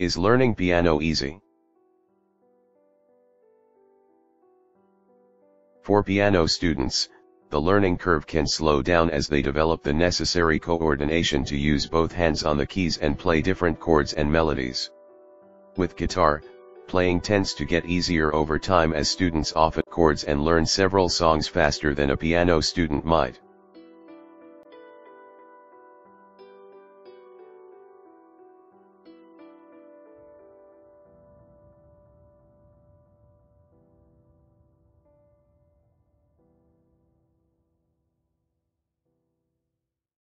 Is learning piano easy? For piano students, the learning curve can slow down as they develop the necessary coordination to use both hands on the keys and play different chords and melodies. With guitar, playing tends to get easier over time as students often chords and learn several songs faster than a piano student might.